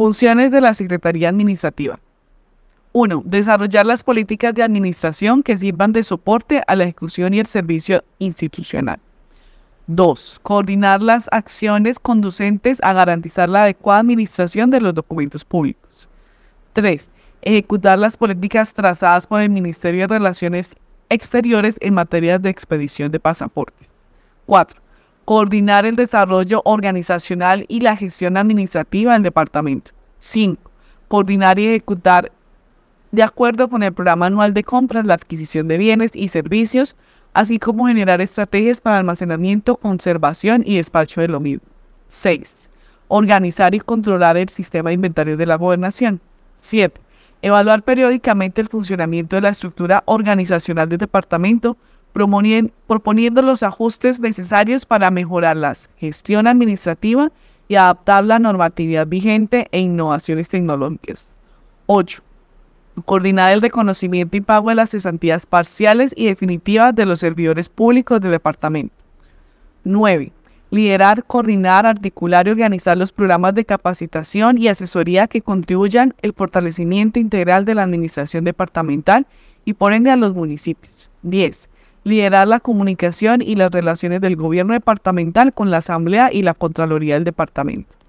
Funciones de la Secretaría Administrativa. 1. Desarrollar las políticas de administración que sirvan de soporte a la ejecución y el servicio institucional. 2. Coordinar las acciones conducentes a garantizar la adecuada administración de los documentos públicos. 3. Ejecutar las políticas trazadas por el Ministerio de Relaciones Exteriores en materia de expedición de pasaportes. 4. Coordinar el desarrollo organizacional y la gestión administrativa del departamento. 5. Coordinar y ejecutar de acuerdo con el programa anual de compras, la adquisición de bienes y servicios, así como generar estrategias para almacenamiento, conservación y despacho de lo mismo. 6. Organizar y controlar el sistema de inventario de la gobernación. 7. Evaluar periódicamente el funcionamiento de la estructura organizacional del departamento, proponiendo los ajustes necesarios para mejorar la gestión administrativa y adaptar la normatividad vigente e innovaciones tecnológicas. 8 coordinar el reconocimiento y pago de las cesantías parciales y definitivas de los servidores públicos del departamento. 9. Liderar, coordinar, articular y organizar los programas de capacitación y asesoría que contribuyan al fortalecimiento integral de la administración departamental y por ende a los municipios. 10. Liderar la comunicación y las relaciones del gobierno departamental con la Asamblea y la Contraloría del Departamento.